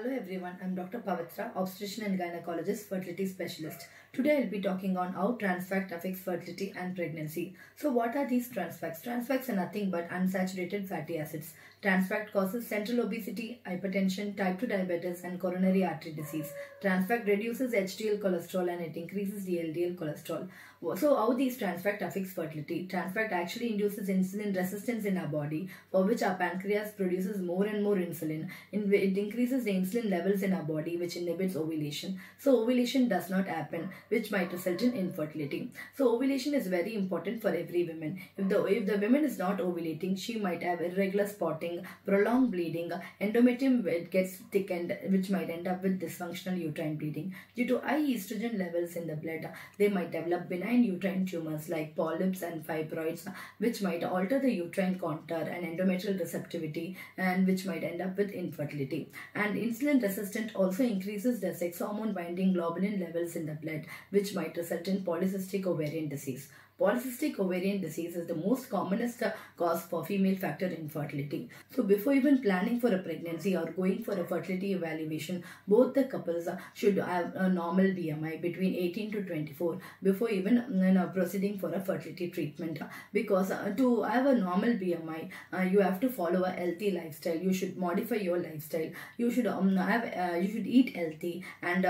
Hello everyone, I'm Dr. Pavithra, obstetrician and gynecologist, fertility specialist. Today I'll be talking on how trans fat affects fertility and pregnancy. So what are these trans fats? Trans fats are nothing but unsaturated fatty acids. Trans fat causes central obesity, hypertension, type 2 diabetes and coronary artery disease. Trans fat reduces HDL cholesterol and it increases LDL cholesterol. So how these trans fat affects fertility? Trans fat actually induces insulin resistance in our body for which our pancreas produces more and more insulin. It increases the insulin levels in our body which inhibits ovulation. So ovulation does not happen which might result in infertility. So ovulation is very important for every woman. If the, if the woman is not ovulating, she might have irregular spotting, prolonged bleeding, endometrium gets thickened which might end up with dysfunctional uterine bleeding. Due to high estrogen levels in the blood, they might develop benign uterine tumors like polyps and fibroids which might alter the uterine contour and endometrial receptivity and which might end up with infertility. And insulin resistant also increases the sex hormone binding globulin levels in the blood which might result in polycystic ovarian disease. Polycystic ovarian disease is the most commonest cause for female factor infertility. So before even planning for a pregnancy or going for a fertility evaluation, both the couples should have a normal BMI between 18 to 24 before even you know, proceeding for a fertility treatment. Because uh, to have a normal BMI, uh, you have to follow a healthy lifestyle. You should modify your lifestyle. You should um, have uh, you should eat healthy and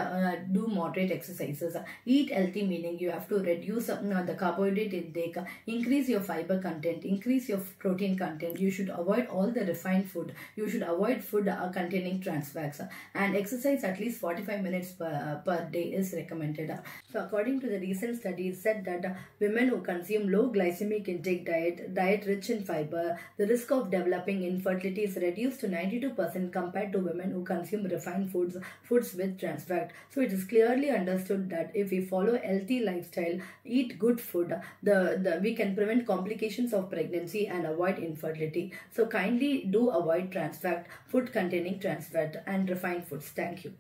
do moderate exercises. Eat healthy meaning you have to reduce the carbohydrate increase your fiber content, increase your protein content. You should avoid all the refined food. You should avoid food uh, containing trans fats and exercise at least 45 minutes per, uh, per day is recommended. So according to the recent studies said that women who consume low glycemic intake diet, diet rich in fiber, the risk of developing infertility is reduced to 92% compared to women who consume refined foods, foods with trans fat. So it is clearly understood that if we follow healthy lifestyle, eat good food, the, the we can prevent complications of pregnancy and avoid infertility. So kindly do avoid trans fat, food containing trans fat and refined foods. Thank you.